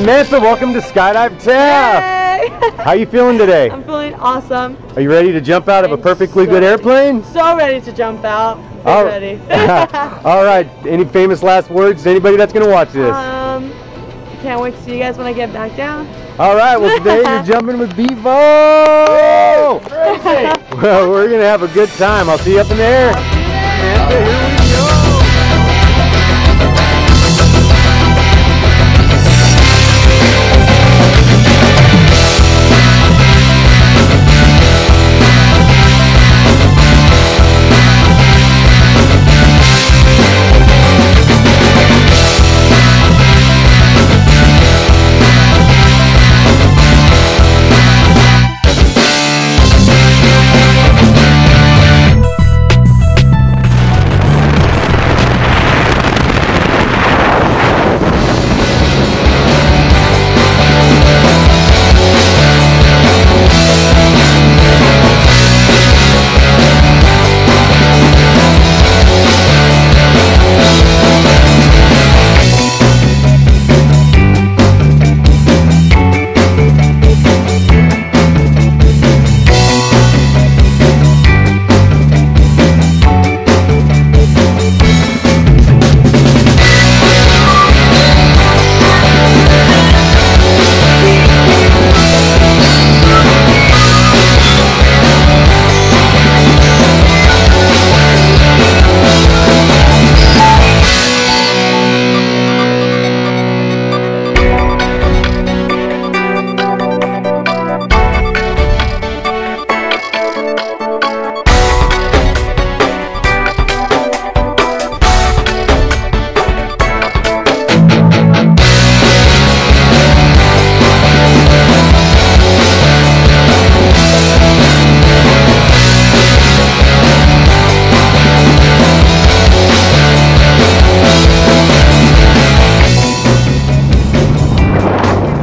Samantha, welcome to Skydive Taft. Hey! How you feeling today? I'm feeling awesome. Are you ready to jump out of a I'm perfectly so good airplane? So ready to jump out. All- ready. All right. Any famous last words to anybody that's going to watch this? um, can't wait to see you guys when I get back down. All right. Well, today you're jumping with Bevo. well, we're going to have a good time. I'll see you up in the air.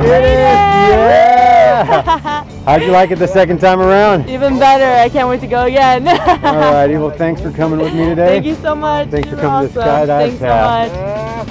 Did it. Yeah. How'd you like it the second time around? Even better. I can't wait to go again. All righty. Well, thanks for coming with me today. Thank you so much. Thanks for You were coming to. Skydive Thanks so much.